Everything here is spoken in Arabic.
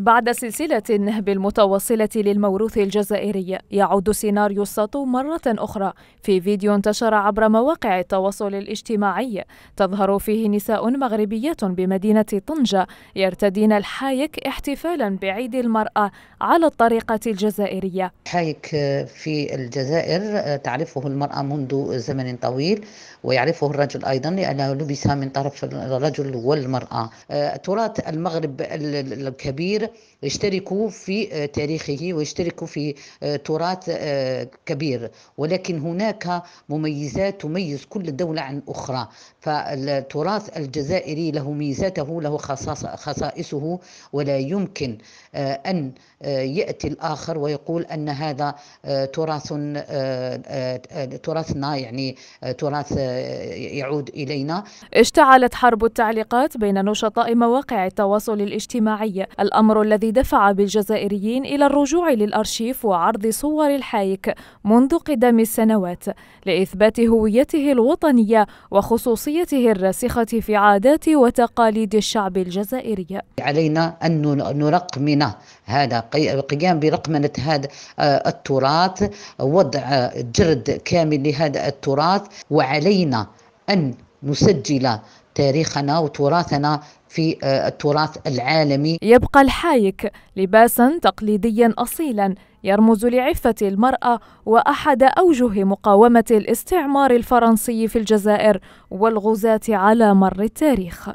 بعد سلسلة النهب المتواصلة للموروث الجزائري يعود سيناريو الساطو مرة أخرى في فيديو انتشر عبر مواقع التواصل الاجتماعي. تظهر فيه نساء مغربيات بمدينة طنجة يرتدين الحايك احتفالا بعيد المرأة على الطريقة الجزائرية. حايك في الجزائر تعرفه المرأة منذ زمن طويل ويعرفه الرجل أيضا لأنه لبس من طرف الرجل والمرأة. تراث المغرب الكبير يشتركوا في آه، تاريخه ويشتركوا في آه، تراث آه، كبير. ولكن هناك مميزات تميز كل دولة عن أخرى. فالتراث الجزائري له ميزاته له خصائصه. ولا يمكن أن يأتي الآخر ويقول أن هذا تراث تراثنا يعني تراث يعود إلينا. اشتعلت حرب التعليقات بين نشطاء مواقع التواصل الاجتماعي. الأمر الذي دفع بالجزائريين إلى الرجوع للأرشيف وعرض صور الحايك منذ قدم السنوات لإثبات هويته الوطنية وخصوصيته الراسخة في عادات وتقاليد الشعب الجزائري. علينا أن نرقمن هذا القيام برقمنة هذا آه، التراث وضع جرد كامل لهذا التراث وعلينا أن نسجل تاريخنا وتراثنا في آه، التراث العالمي. يبقى الحايك لباسا تقليديا اصيلا يرمز لعفة المرأة وأحد أوجه مقاومة الاستعمار الفرنسي في الجزائر والغزاة على مر التاريخ.